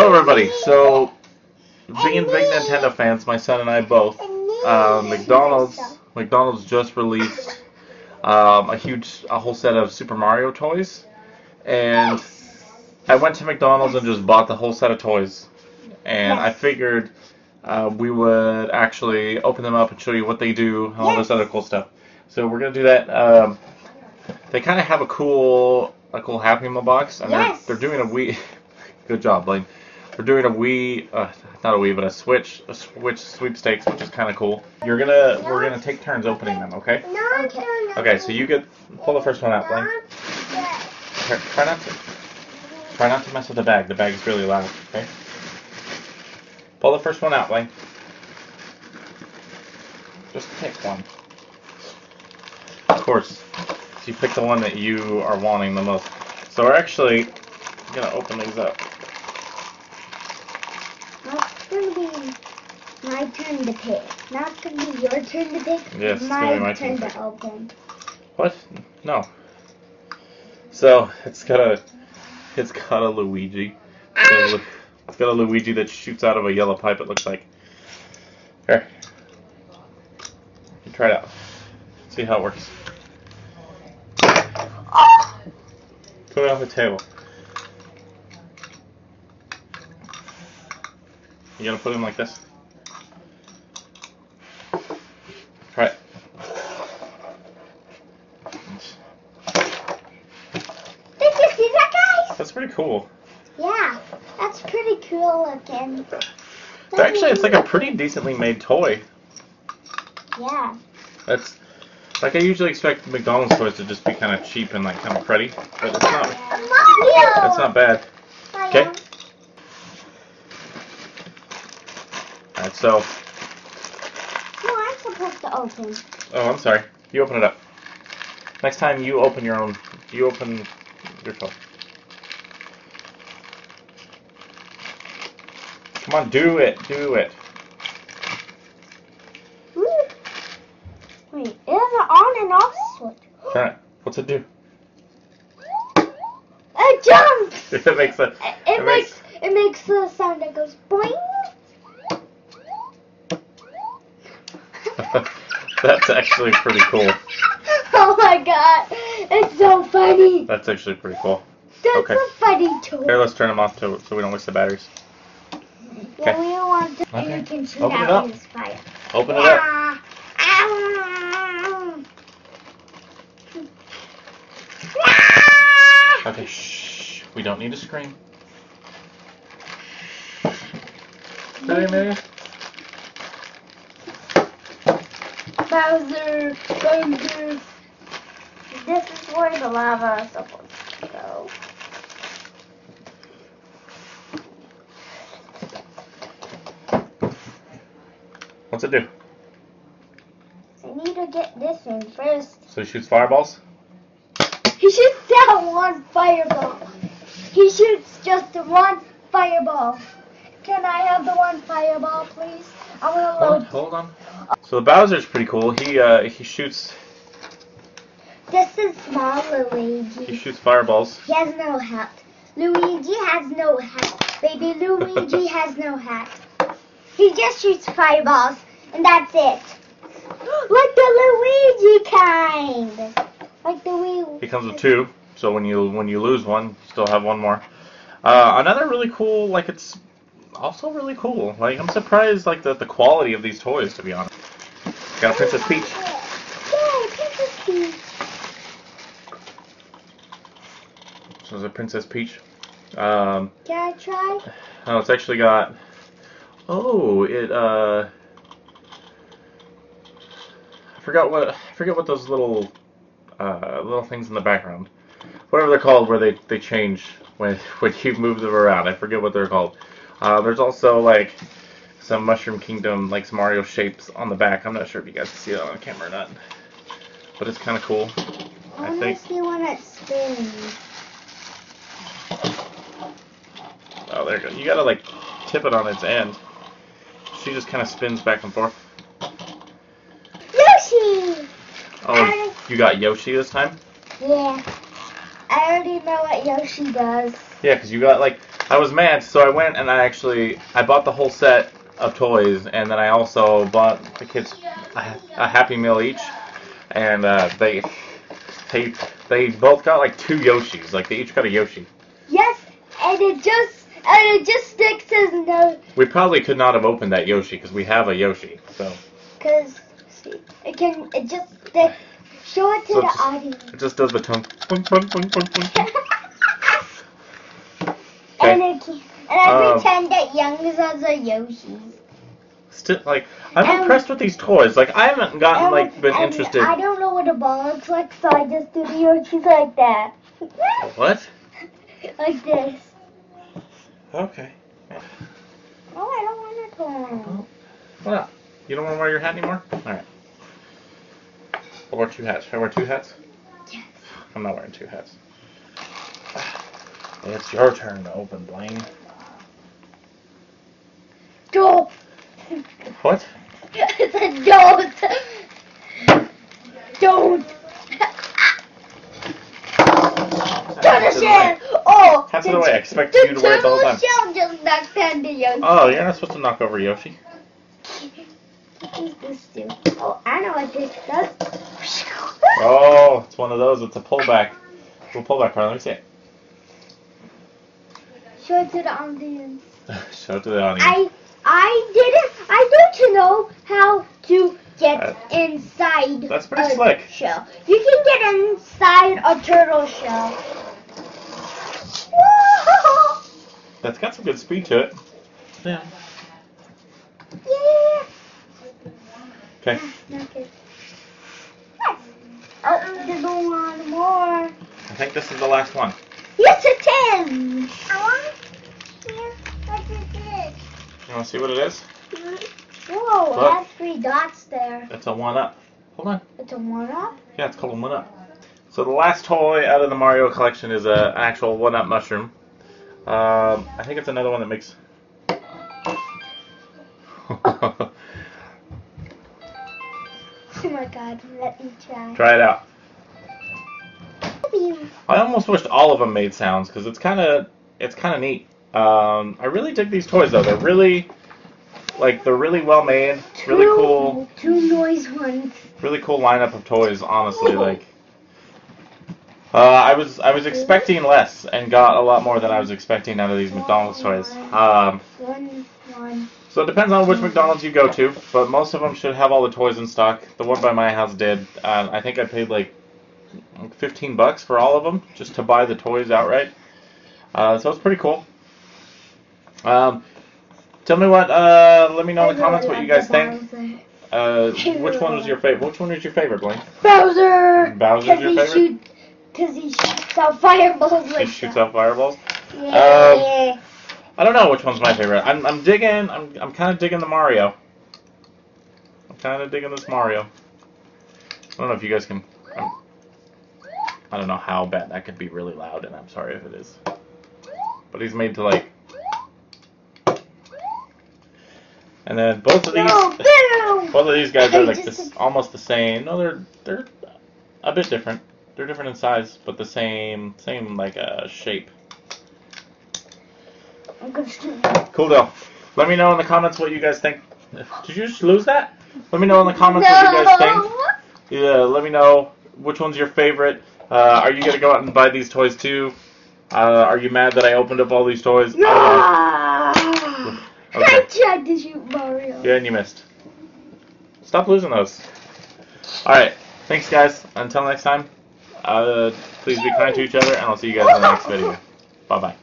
Hello, everybody. So, being big Nintendo fans, my son and I both, uh, McDonald's McDonald's just released um, a huge, a whole set of Super Mario toys, and I went to McDonald's and just bought the whole set of toys, and I figured uh, we would actually open them up and show you what they do and all this other cool stuff. So we're gonna do that. Um, they kind of have a cool, a cool Happy Meal box, and they're they're doing a Wii. Good job, Blaine. They're doing a Wii, uh, not a Wii, but a Switch, a Switch sweepstakes, which is kind of cool. You're gonna, we're gonna take turns opening them, okay? Okay. Okay, so you get pull the first one out, Blaine. Try, try not to, try not to mess with the bag. The bag is really loud, okay? Pull the first one out, Blaine. Just pick one. Of course, you pick the one that you are wanting the most. So we're actually gonna open these up. Now it's gonna be my turn to pick. Now it's gonna be your turn to pick. Yes, it's gonna be my turn turn to to open. What? No. So it's got a, it's got a Luigi. It's got a, ah! it's got a Luigi that shoots out of a yellow pipe. It looks like. Here. You try it out. See how it works. Put it on the table. You gotta put him like this. It. Did you see that, guys? That's pretty cool. Yeah, that's pretty cool looking. So actually, it's like a pretty decently made toy. Yeah. That's like I usually expect McDonald's toys to just be kind of cheap and like kind of cruddy, but it's not. Mario. It's not bad. Okay. So No, I'm supposed to open. oh, I'm sorry. You open it up. Next time you open your own, you open your toy. Come on, do it, do it. Wait, it has an on and off switch. Turn it. What's it do? It jumps. it makes a. It, it It makes it makes the sound that goes boing. That's actually pretty cool. oh my god, it's so funny. That's actually pretty cool. That's Okay. a funny toy. Here, let's turn them off to, so we don't waste the batteries. Yeah, Okay. we don't want to. Okay. Can Open it up. fire. Open it up. Ah! Okay, shh. We don't need to scream. Ready, mm-hmm. Amelia? Bowser, Bowser. This is where the lava is supposed to go. What's it do? I need to get this in first. So he shoots fireballs? He shoots down one fireball. He shoots just the one fireball. Can I have the one fireball, please? I want to Hold, load. hold on. So the Bowser's pretty cool. He uh, he shoots This is small Luigi. he shoots fireballs. He has no hat. Luigi has no hat. Baby Luigi has no hat. He just shoots fireballs, and that's it. Like the Luigi kind. Like the Wii. He comes with two, so when you when you lose one, you still have one more. Uh, another really cool, like it's also really cool. Like I'm surprised, like the the quality of these toys, to be honest. Got a Princess Peach. Yay, Princess Peach. So there's a Princess Peach. Um, Can I try? oh, it's actually got. Oh, it uh. I forgot what I forget what those little uh, little things in the background, whatever they're called, where they they change when when you move them around. I forget what they're called. Uh, there's also like some Mushroom Kingdom, like some Mario shapes on the back. I'm not sure if you guys can see that on camera or not, but it's kind of cool. I I think. see when it spins. Oh, there you go. You gotta like tip it on its end. She just kind of spins back and forth. Yoshi! Oh, you got Yoshi this time? Yeah. I already know what Yoshi does. Yeah, because you got like I was mad, so I went and I actually I bought the whole set of toys, and then I also bought the kids a, a Happy Meal each, and uh, they they they both got like two Yoshis, like they each got a Yoshi. Yes, and it just and it just sticks as no, We probably could not have opened that Yoshi because we have a Yoshi. So cause it can it just stick. Show it to So the it's- audience. it just does the tongue. Boink. and Okay. it can, and I Um, pretend that Young's has a Yoshi. Still, like I'm Um, impressed with these toys. Like I haven't gotten And- like been and interested. I don't know what a ball looks like, so I just do the Yoshis like that. What? like this. Okay. Oh, I don't want to turn. What up? You don't want to wear your hat anymore? All right. I'll wear two hats. Should I wear two hats? Yes. I'm not wearing two hats. It's your turn to open, Blaine. Don't. What? it's a don't. Don't. Turn the shell. Oh. Hats it the- away. I expect you to wear it the whole time. shell just knocked into Yoshi. Oh, you're not supposed to knock over Yoshi. What does this do? Oh, I know what this does. Oh, it's one of those. It's a pullback. Little pullback card. Let me see it. Show it to the audience. Show it to the audience. I I didn't. I don't know how to get Uh, inside. that's pretty a slick. Shell. You can get inside a turtle shell. That's got some good speed to it. Yeah. yeah. Okay. Not good. Oh, there's one more. I think this is the last one. Yes, it is. I want to see what it You want to see what it is? Whoa, Look. it has three dots there. It's a one up. Hold on. It's a one up. Yeah, it's called a one up. So the last toy out of the Mario collection is a, an actual one up mushroom. Um, I think it's another one that makes. Oh my god, let me try. Try it out. I almost wished all of them made sounds because it's kind of it's kind of neat. Um, I really dig these toys though. They're really like they're really well made, really cool, Two noise ones. really cool lineup of toys. Honestly, like uh, I was I was expecting less and got a lot more than I was expecting out of these McDonald's toys. Um, so it depends on which McDonald's you go to, but most of them should have all the toys in stock. The one by my house did. Uh, I think I paid like 15 bucks for all of them just to buy the toys outright. Uh, so it's pretty cool. Um, tell me what. Uh, let me know in the comments what you guys think. Uh, which one was your favorite? Which one is your favorite, Blaine? Bowser. Bowser's your he favorite? Shoot, Cause he shoots out fireballs Like He shoots that. out fireballs. Yeah. I don't know which one's my favorite. I'm, I'm digging. I'm, I'm kind of digging the Mario. I'm kind of digging this Mario. I don't know if you guys can. I'm, I don't know how bad that could be really loud, and I'm sorry if it is. But he's made to like. And then both of these, no, both of these guys are like this, almost the same. No, they're they're a bit different. They're different in size, but the same same like uh, shape. I'm gonna shoot. Cool deal. Let me know in the comments what you guys think. Did you just lose that? Let me know in the comments what you guys think. Yeah, let me know which one's your favorite. Uh, are you gonna go out and buy these toys too? Uh, are you mad that I opened up all these toys? I don't know. Ah. Okay. I tried to shoot Mario. Yeah, and you missed. Stop losing those. Alright, thanks guys. Until next time, uh, please be kind to each other, and I'll see you guys in the next video. Bye bye.